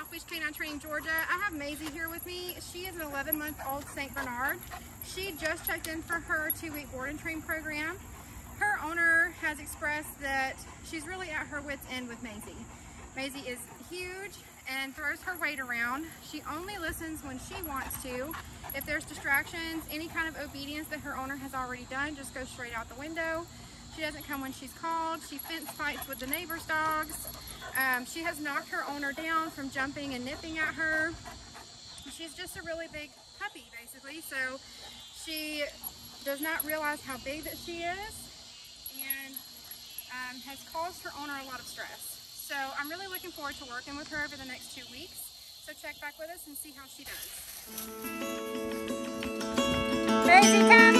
Off Leash Canine Training Georgia. I have Maizie here with me. She is an 11 month old St. Bernard. She just checked in for her two week board and train program. Her owner has expressed that she's really at her wits end with Maizie. Maizie is huge and throws her weight around. She only listens when she wants to. If there's distractions, any kind of obedience that her owner has already done, just goes straight out the window. She doesn't come when she's called. She fence fights with the neighbor's dogs. Um, she has knocked her owner down from jumping and nipping at her. She's just a really big puppy, basically. So she does not realize how big that she is and um, has caused her owner a lot of stress. So I'm really looking forward to working with her over the next two weeks. So check back with us and see how she does. Crazy time!